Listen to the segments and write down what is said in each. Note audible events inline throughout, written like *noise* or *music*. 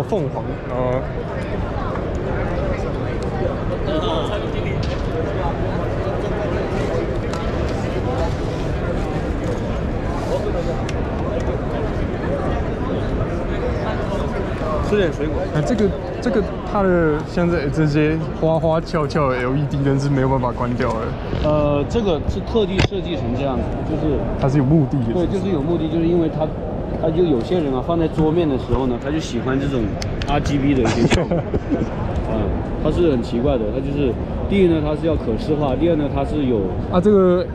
哦，凤凰，呃。吃点水果。哎，这个这个它的现在这些花花俏俏的 LED 灯是没有办法关掉的，呃，这个是特地设计成这样子，就是它是有目的的。对，就是有目的，就是因为它，它就有些人啊放在桌面的时候呢，他就喜欢这种 RGB 的一些效果。嗯，它是很奇怪的，它就是第一呢，它是要可视化；第二呢，它是有啊，这个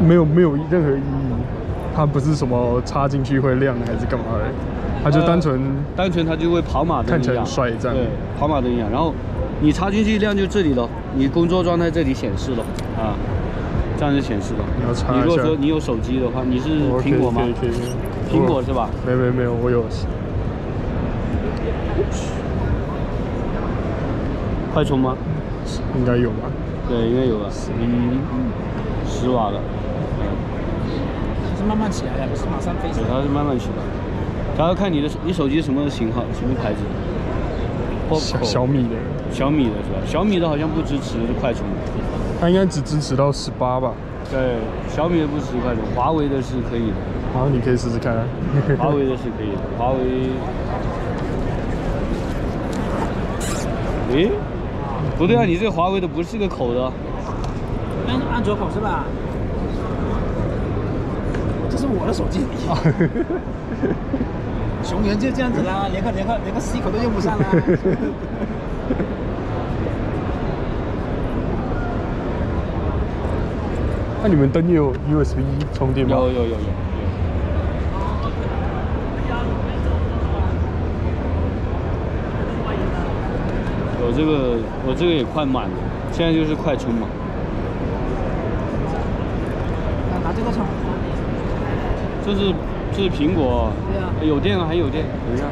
没有没有任何意义，它不是什么插进去会亮还是干嘛的，它就单纯、呃单纯它就会跑马灯看起来一样很帅这样对，跑马灯一样。然后你插进去亮就这里了，你工作状态这里显示了啊，这样就显示了。你要插你如果说你有手机的话，你是苹果吗可以？可以苹果是吧？没没没有，我有快充吗？应该有吧？对，应该有吧。嗯十瓦的，嗯，它是慢慢起来的，不是马上飞起对，来。它是慢慢起来。然后看你的你手机什么型号，什么牌子的小小米的，小米的是吧？小米的好像不支持快充。它应该只支持到十八吧？对，小米的不支持快充，华为的是可以的，然后你可以试试看啊。华为的是可以的，华为。诶，不对啊，你这个华为的不是个口的，安安卓口是吧？这是我的手机。*laughs* 熊人就这样子啦，连个连个连个 C 口都用不上啦。*laughs* *laughs* 那你们灯也有 USB 充电吗？有有有有有。我这个我这个也快满了，现在就是快充嘛。拿拿这个充。这是这是苹果，对啊有电啊，还有电，等一下。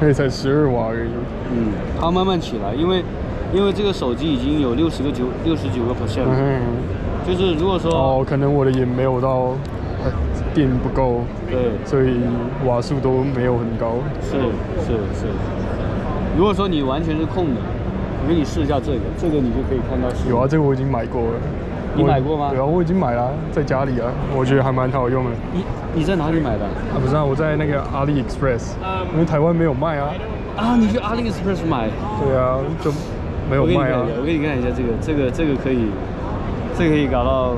那也才十二瓦而已。嗯，它慢慢起来，因为因为这个手机已经有六十个九六十九个 percent 了，嗯，就是如果说哦，可能我的也没有到，呃电不够，对所以瓦数都没有很高。是是是，如果说你完全是空的，我给你试一下这个，这个你就可以看到有啊，这个我已经买过了。你买过吗对啊，我已经买了啊，在家里啊，我觉得还蛮好用的。你你在哪里买的？啊，不是啊，我在那个阿里 Express，因为台湾没有卖啊。啊，你去 AliExpress 买，对啊，就没有卖啊我给你看一下这个，这个这个可以，这个可以搞到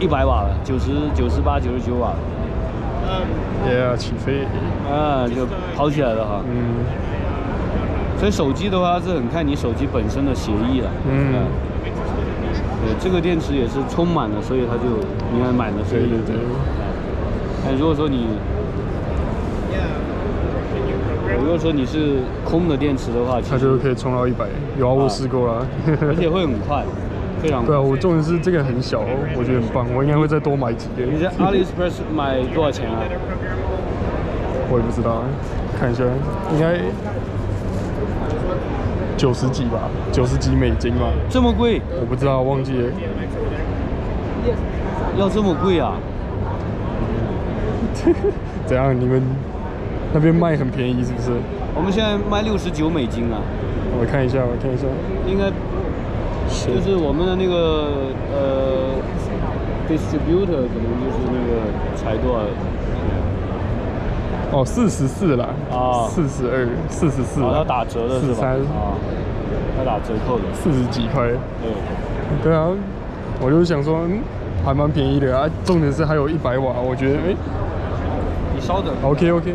一百瓦了，九十九十八、九十九瓦，Yeah，起飞。啊，就跑起来了哈。嗯，所以手机的话是很看你手机本身的协议了。嗯对，这个电池也是充满了，所以它就应该满了，所以对对对。哎，如果说你，如果说你是空的电池的话，它就可以充到一百。有啊，我试过了。*laughs* 而且会很快，非常快对啊，。我重点是这个很小，我觉得很棒，我应该会再多买几个。你在 *laughs* AliExpress 买多少钱啊？我也不知道，看一下，应该九十几吧，九十几美金吧，这么贵？我不知道，忘记了。要这么贵啊？*laughs* 怎样？你们那边卖很便宜是不是？我们现在卖六十九美金啊，我看一下，我看一下。应该就是我们的那个呃 distributor 可能就是那个才多少？哦，四十四了，啊四十二，四十四，哦，要打折的是吧？四三，啊，要打折扣的。四十几块。对，对啊，我就想说，嗯，还蛮便宜的啊。重点是还有一百瓦，我觉得，哎、你稍等。o k OK。